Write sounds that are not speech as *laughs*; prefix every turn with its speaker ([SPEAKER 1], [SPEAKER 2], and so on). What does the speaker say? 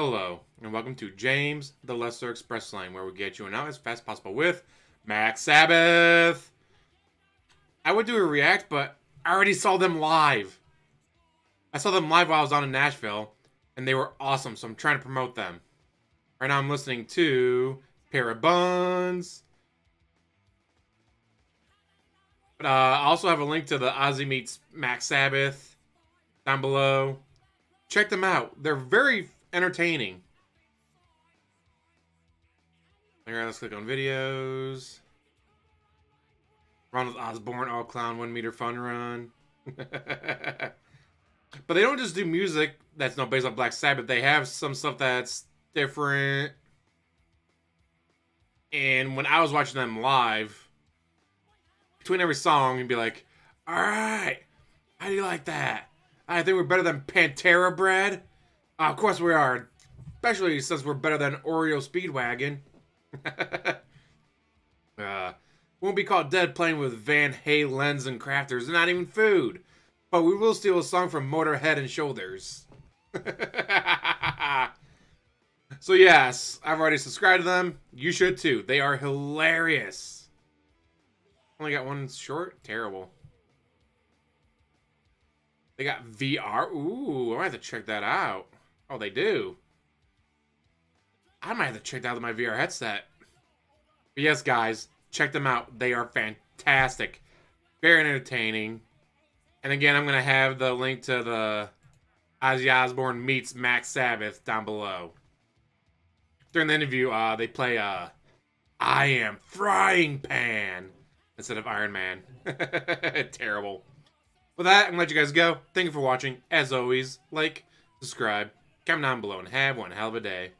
[SPEAKER 1] and welcome to James the Lesser Express Lane, where we get you an out as fast as possible with Mac Sabbath. I would do a react, but I already saw them live. I saw them live while I was on in Nashville, and they were awesome, so I'm trying to promote them. Right now, I'm listening to Pair of Buns. But uh, I also have a link to the Ozzy meets Mac Sabbath down below. Check them out. They're very entertaining. Alright, let's click on videos. Ronald Osbourne, All Clown, One Meter Fun Run. *laughs* but they don't just do music that's not based on Black Sabbath. They have some stuff that's different. And when I was watching them live, between every song, you'd be like, all right, how do you like that? I think we're better than Pantera Bread. Uh, of course we are, especially since we're better than Oreo Speedwagon. *laughs* uh, won't be caught dead playing with Van Halen's and Crafters, not even food. But we will steal a song from Motorhead and Shoulders. *laughs* so yes, I've already subscribed to them. You should too. They are hilarious. Only got one short. Terrible. They got VR. Ooh, I might have to check that out. Oh, they do. I might have to check that out my VR headset. But yes, guys, check them out. They are fantastic. Very entertaining. And again, I'm going to have the link to the Ozzy Osbourne meets Mac Sabbath down below. During the interview, uh, they play uh, I Am Frying Pan instead of Iron Man. *laughs* Terrible. With that, I'm going to let you guys go. Thank you for watching. As always, like, subscribe, comment down below, and have one hell of a day.